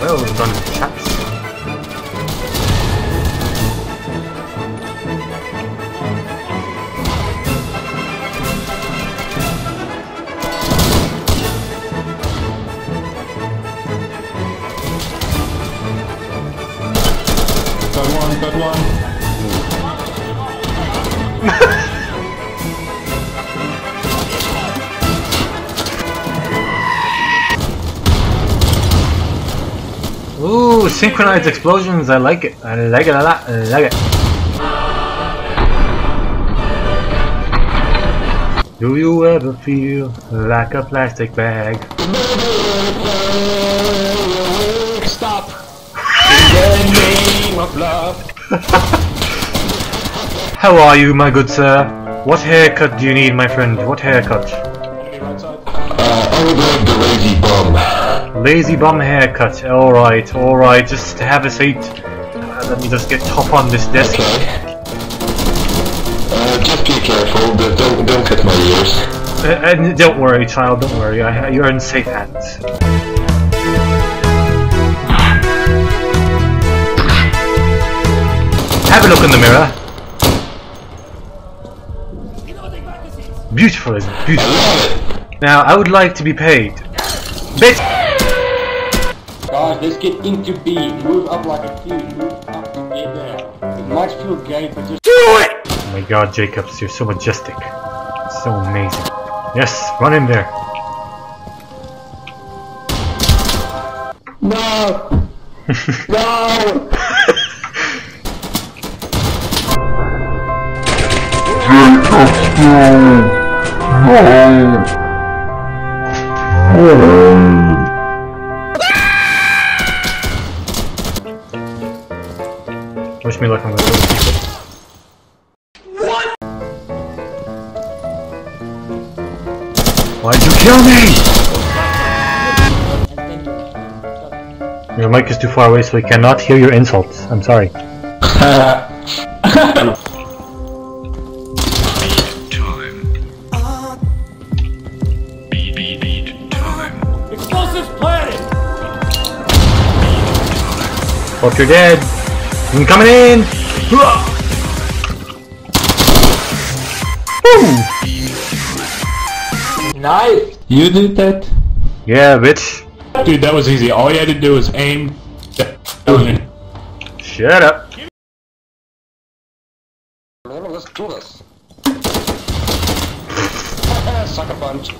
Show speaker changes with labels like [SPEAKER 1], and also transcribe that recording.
[SPEAKER 1] Well done, chaps.
[SPEAKER 2] Got one, got one.
[SPEAKER 1] Ooh, synchronized explosions. I like it. I like it a lot. I like it. Do you ever feel like a plastic bag?
[SPEAKER 2] Stop! In the name of love.
[SPEAKER 1] How are you, my good sir? What haircut do you need, my friend? What haircut?
[SPEAKER 2] Enemy right side.
[SPEAKER 3] Uh, I would like the lazy bum.
[SPEAKER 1] Lazy bum haircut. Alright, alright. Just have a seat. Uh, let me just get top on this desk.
[SPEAKER 3] Okay. Uh, just be careful, but don't don't cut my ears.
[SPEAKER 1] Uh, and don't worry, child. Don't worry. I, you're in safe hands. Have a look in the mirror. Beautiful, isn't it? Beautiful. Now, I would like to be paid. Bitch!
[SPEAKER 4] Guys, let's get into B. Move up like a team. Move up to get there. It might feel gay, but just do it.
[SPEAKER 1] Oh my god, Jacobs, you're so majestic. So amazing. Yes, run in there.
[SPEAKER 4] No! no!
[SPEAKER 1] Wish me luck, I'm gonna go secret. Why'd you kill me? Your mic is too far away so we cannot hear your insults. I'm sorry. Hope you're dead. I'm coming in! Woo!
[SPEAKER 4] Nice!
[SPEAKER 2] You did that?
[SPEAKER 1] Yeah, bitch.
[SPEAKER 2] Dude, that was easy. All you had to do was aim. down.
[SPEAKER 1] Shut up.
[SPEAKER 3] Let's do this. Sucker punch.